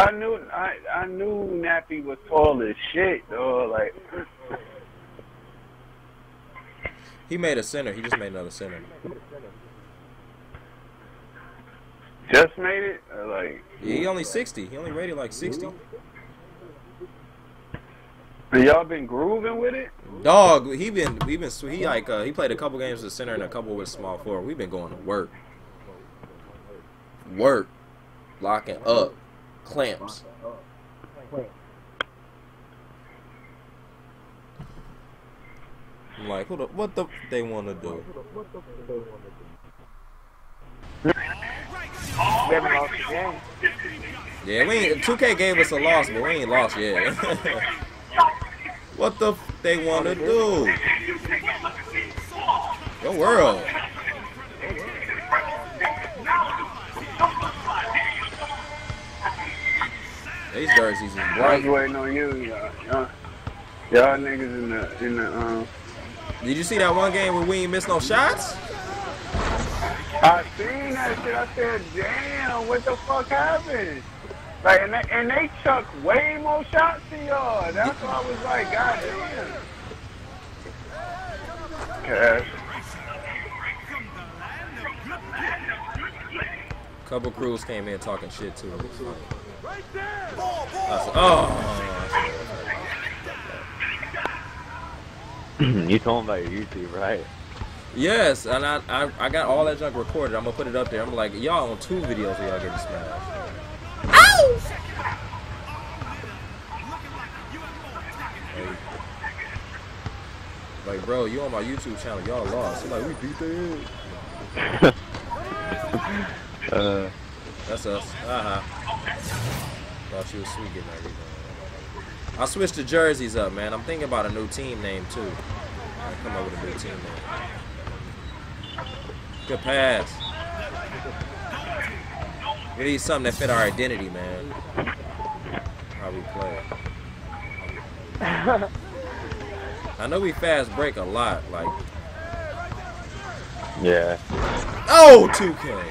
I knew I I knew Nappy was tall as shit though. Like He made a center. He just made another center. just made it. Or like Yeah, he only 60. He only rated like 60. and y'all been grooving with it. Dog, he been we been he like uh, he played a couple games with center and a couple with small forward. We've been going to work, work, locking up, clamps. Like, the, what the they want to do? We haven't lost the game. Yeah, we ain't, 2K gave us a loss, but we ain't lost yet. what the they want to do? Your world. These jerseys is I was waiting on you, y'all. Y'all, niggas in the in the um. Did you see that one game where we ain't missed no shots? I seen that shit. I said, damn, what the fuck happened? Like, and they, and they chuck way more shots than y'all. That's why I was like, god damn. Cash. Couple crews came in talking shit too. I said, oh. you told him about your YouTube, right? Yes, and I, I I got all that junk recorded. I'm gonna put it up there. I'm like, y'all on two videos where y'all getting smashed. Like, like, bro, you on my YouTube channel, y'all lost. I'm like, we beat head. Uh, That's us. Uh huh. Thought she was sweet getting everything. I switched the jerseys up, man. I'm thinking about a new team name too. I come up with a new team name. Good pass. We need something that fit our identity, man. How we play. I know we fast break a lot, like yeah. oh 2K.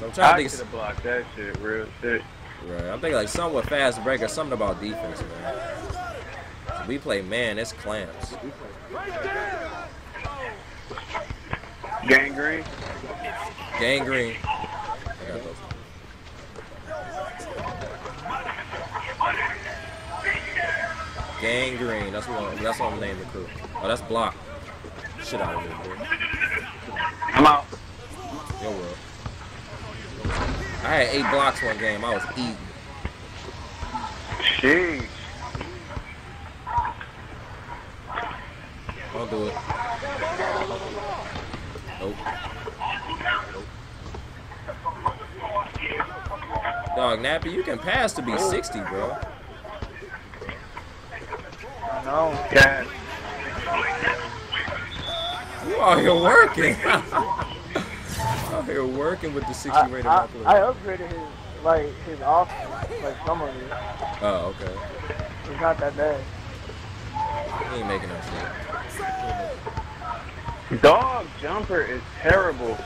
So I'm trying I to think. blocked that shit, real shit. Right. I'm thinking like something with fast break or something about defense, man. So we play man, it's clamps. Gangrene. Gangrene. I got those. Gangrene. That's what I'm, that's what I'm naming the crew. Oh, that's block. Shit out of here, bro. I'm out. Yo, world. I had eight blocks one game. I was eating. Sheesh. Don't do it. Nope. Dog, Nappy, you can pass to be 60, bro. I know. You are here working. out here working with the 60 I, rated I, I upgraded his like his office, like some of it. Oh, okay. It's not that bad. He ain't making no shit. Dog jumper is terrible.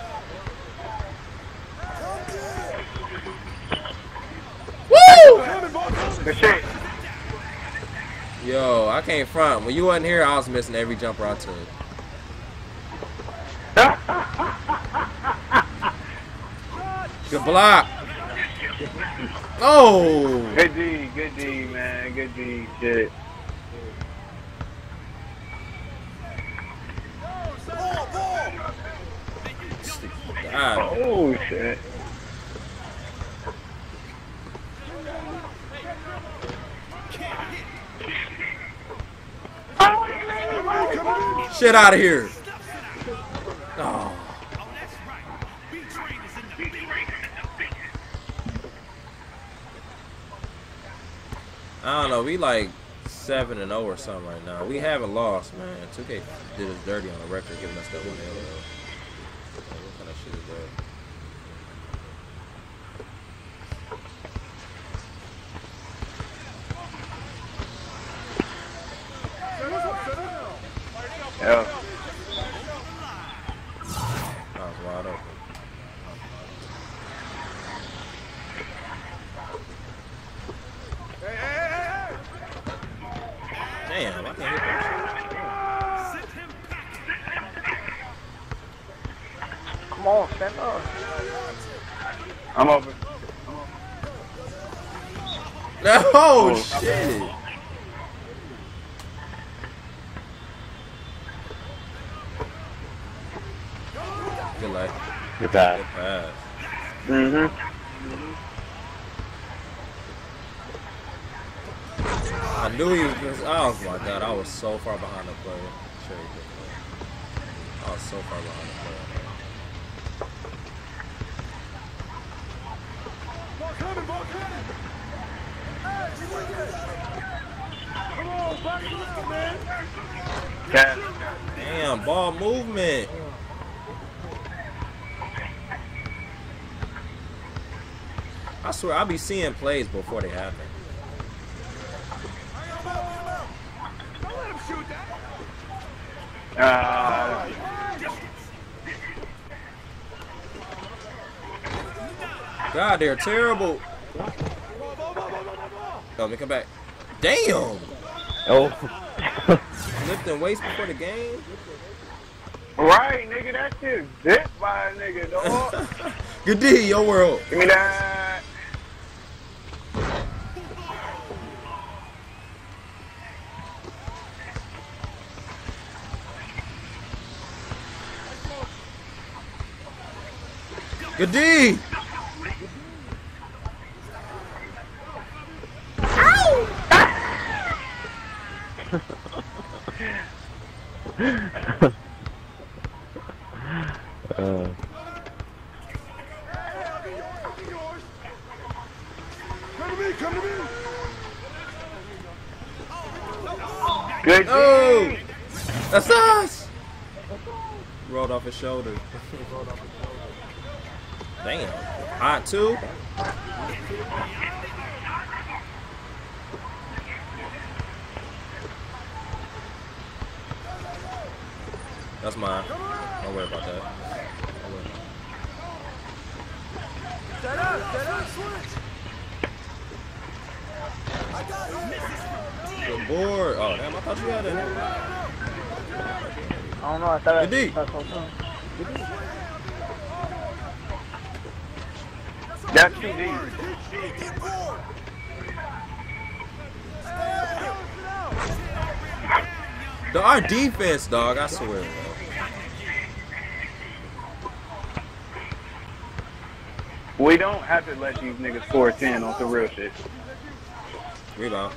Good shit. Yo, I can't front. When you wasn't here, I was missing every jumper I took. Good block. Oh! Good D, good D, man. Good D, shit. God. Oh, shit. Shit out of here. I don't know. We like seven and zero or something right now. We haven't lost, man. 2K did us dirty on the record, giving us that one L. What kind of shit is that? Yeah. I was wide open. Damn, I can't hit that Come on, stand up. I'm open. shit. Oh, Oh. shit. Good luck. Good pass. Good pass. Mm-hmm. I knew he was. Oh my god, I was so far behind the player. Sure. I was so far behind the player. Cat. Damn, ball movement. I swear, I'll be seeing plays before they happen. Uh, God, they're terrible. Oh, let me come back. Damn! Oh. Lifting weights before the game? right, nigga, that shit zip by a nigga, dog. Good D, your world. Give me that. Good D! uh, Good Oh! D. That's us! Rolled off his shoulder. Damn. Hot too? That's mine. Don't worry about that. Don't worry. Good board. Oh, damn, I thought you had it. I don't know. I thought I Good D. that's so soon. That's too deep. The, our defense, dog, I swear. Bro. We don't have to let these niggas score 10 on some real shit. Rebound.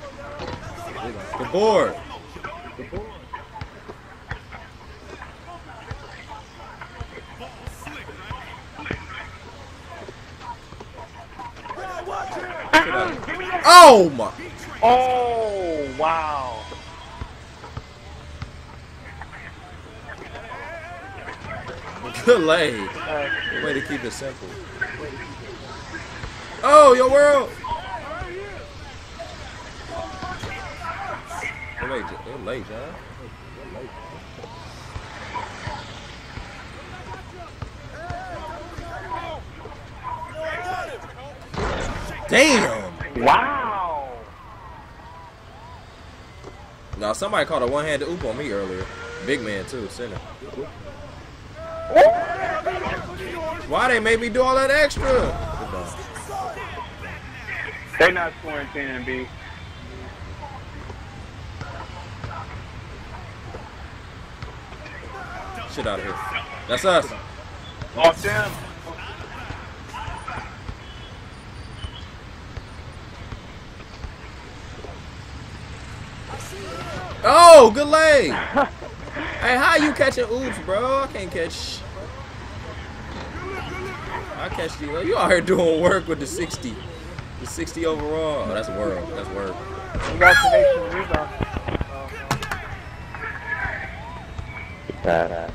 The board. Oh my! Oh, wow. Good lay. Way to keep it simple. Oh, your world. They're late, John. Damn. Wow. Now somebody caught a one-handed oop on me earlier. Big man too, center. Why they made me do all that extra? They not scoring 10, B. Shit out of here. That's us. Off them. Oh, good leg. hey, how you catching oops, bro? I can't catch. I catch you. You out here doing work with the 60. The 60 overall. Oh, that's world. That's work. congratulations, rebound. good pass.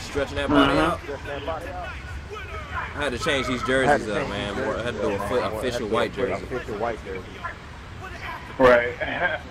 Stretching that body Mhm. out. Just that body out. I had to change these jerseys up, man. More- I had to do a official white jersey. Official white jersey. Right.